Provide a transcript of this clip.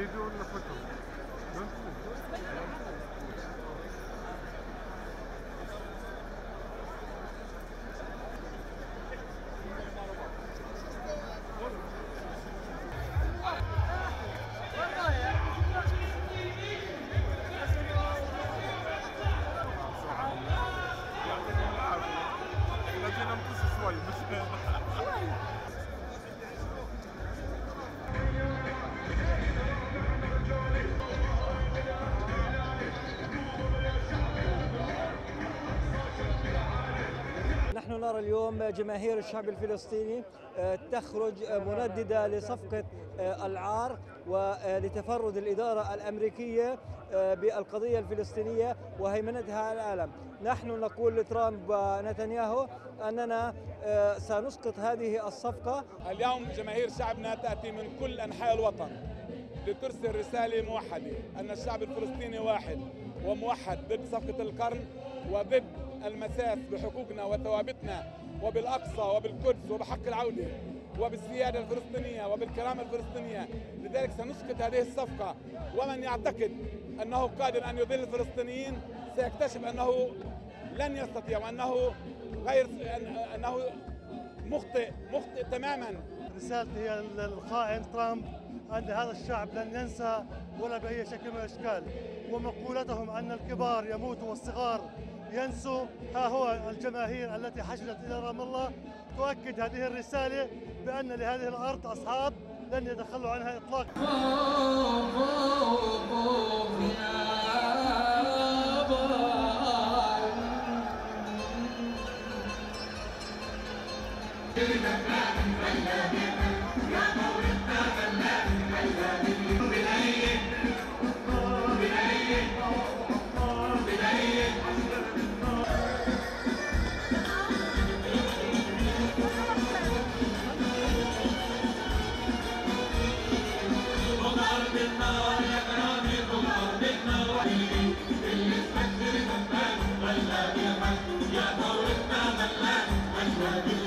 Video und eine Foto. Ja? نرى اليوم جماهير الشعب الفلسطيني آه، تخرج آه، منددة لصفقة آه، العار ولتفرد الإدارة الأمريكية آه، بالقضية الفلسطينية وهيمنتها على العالم. نحن نقول لترامب ونتنياهو أننا آه، سنسقط هذه الصفقة. اليوم جماهير شعبنا تأتي من كل أنحاء الوطن لترسل رسالة موحدة أن الشعب الفلسطيني واحد وموحد ضد صفقة القرن وضد المساس بحقوقنا وثوابتنا وبالأقصى وبالقدس وبحق العودة وبالسيادة الفلسطينية وبالكرامة الفلسطينية. لذلك سنسقط هذه الصفقة ومن يعتقد أنه قادر أن يذل الفلسطينيين. سيكتشف أنه لن يستطيع وأنه غير أنه مخطئ مخطئ تماما. رسالتي للخائن ترامب أن هذا الشعب لن ينسى ولا بأي شكل من الأشكال ومقولتهم أن الكبار يموتوا والصغار ينسوا ها هو الجماهير التي حشدت إلى رام الله. تؤكد هذه الرسالة بأن لهذه الأرض أصحاب لن يتخلوا عنها إطلاقا. Yeah.